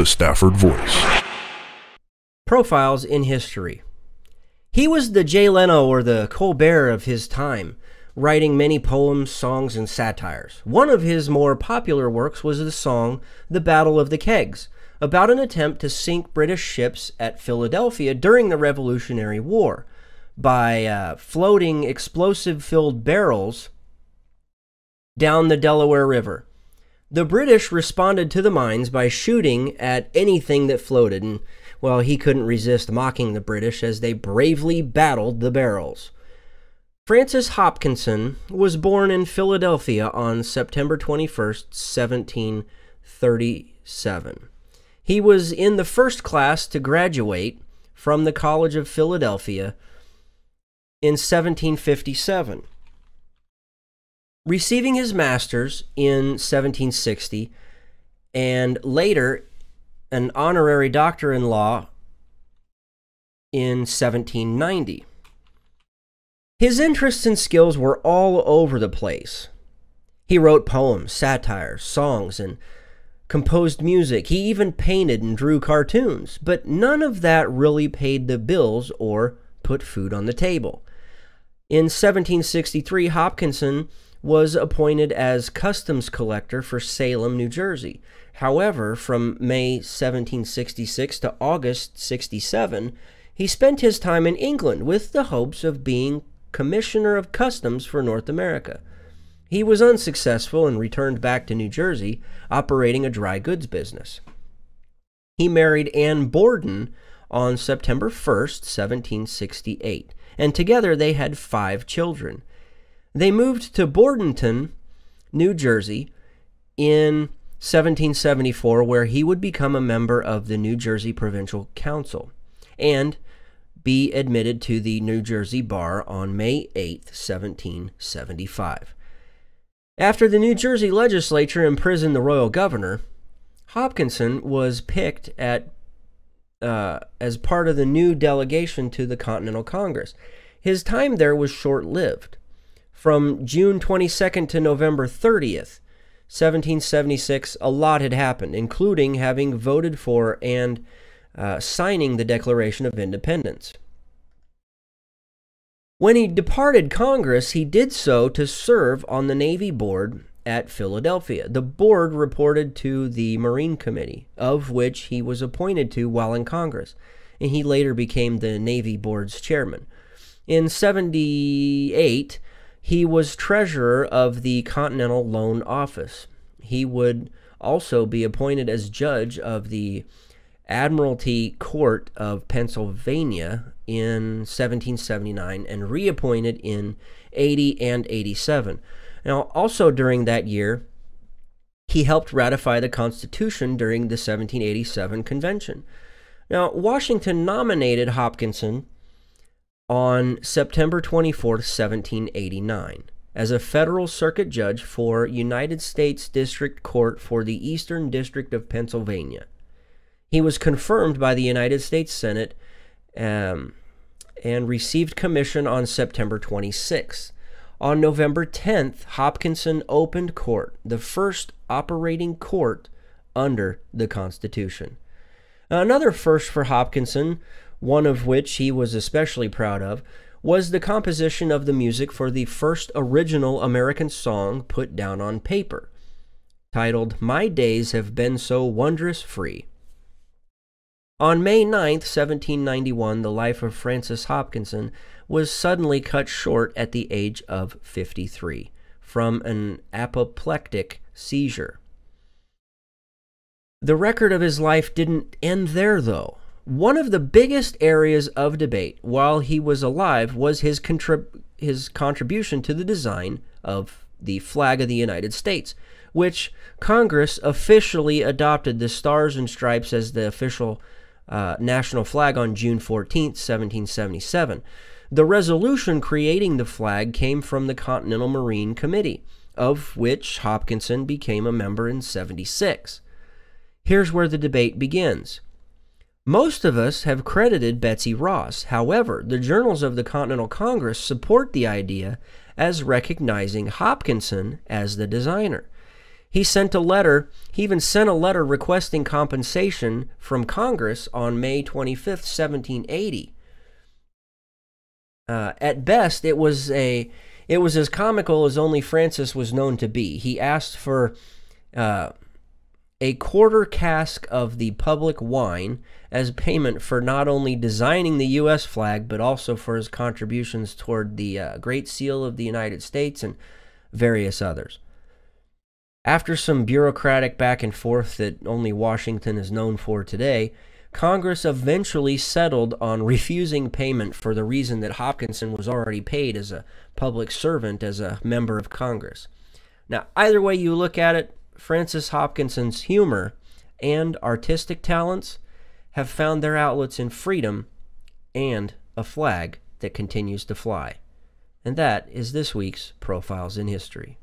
the Stafford Voice. Profiles in history. He was the Jay Leno or the Colbert of his time, writing many poems, songs, and satires. One of his more popular works was the song The Battle of the Kegs, about an attempt to sink British ships at Philadelphia during the Revolutionary War by uh, floating explosive filled barrels down the Delaware River. The British responded to the mines by shooting at anything that floated, and well, he couldn't resist mocking the British as they bravely battled the barrels. Francis Hopkinson was born in Philadelphia on September 21st, 1737. He was in the first class to graduate from the College of Philadelphia in 1757. Receiving his master's in 1760 and later an honorary doctor in law in 1790. His interests and skills were all over the place. He wrote poems, satires, songs, and composed music. He even painted and drew cartoons, but none of that really paid the bills or put food on the table. In 1763, Hopkinson was appointed as customs collector for Salem, New Jersey. However, from May 1766 to August 67, he spent his time in England with the hopes of being Commissioner of Customs for North America. He was unsuccessful and returned back to New Jersey, operating a dry goods business. He married Anne Borden on September 1st, 1768 and together they had five children. They moved to Bordentown, New Jersey, in 1774, where he would become a member of the New Jersey Provincial Council and be admitted to the New Jersey Bar on May 8, 1775. After the New Jersey legislature imprisoned the royal governor, Hopkinson was picked at uh, as part of the new delegation to the Continental Congress. His time there was short lived. From June 22nd to November 30th, 1776, a lot had happened, including having voted for and uh, signing the Declaration of Independence. When he departed Congress, he did so to serve on the Navy Board at Philadelphia. The board reported to the Marine Committee, of which he was appointed to while in Congress, and he later became the Navy Board's chairman. In 78, he was treasurer of the Continental Loan Office. He would also be appointed as judge of the Admiralty Court of Pennsylvania in 1779 and reappointed in 80 and 87. Now, also during that year, he helped ratify the Constitution during the 1787 convention. Now, Washington nominated Hopkinson on September 24, 1789, as a federal circuit judge for United States District Court for the Eastern District of Pennsylvania. He was confirmed by the United States Senate um, and received commission on September 26. On November 10th, Hopkinson opened court, the first operating court under the Constitution. Another first for Hopkinson, one of which he was especially proud of, was the composition of the music for the first original American song put down on paper, titled My Days Have Been So Wondrous Free. On May 9, 1791, the life of Francis Hopkinson was suddenly cut short at the age of 53 from an apoplectic seizure. The record of his life didn't end there, though. One of the biggest areas of debate while he was alive was his, contrib- his contribution to the design of the flag of the United States, which Congress officially adopted the Stars and Stripes as the official uh, national flag on June 14, 1777. The resolution creating the flag came from the Continental Marine Committee, of which Hopkinson became a member in 76. Here's where the debate begins. Most of us have credited Betsy Ross. However, the journals of the Continental Congress support the idea as recognizing Hopkinson as the designer. He sent a letter, he even sent a letter requesting compensation from Congress on May 25th, 1780. Uh, at best, it was a it was as comical as only Francis was known to be. He asked for uh, a quarter cask of the public wine as payment for not only designing the U.S. flag, but also for his contributions toward the uh, Great Seal of the United States and various others. After some bureaucratic back and forth that only Washington is known for today, Congress eventually settled on refusing payment for the reason that Hopkinson was already paid as a public servant as a member of Congress. Now, either way you look at it, Francis Hopkinson's humor and artistic talents have found their outlets in freedom and a flag that continues to fly. And that is this week's Profiles in History.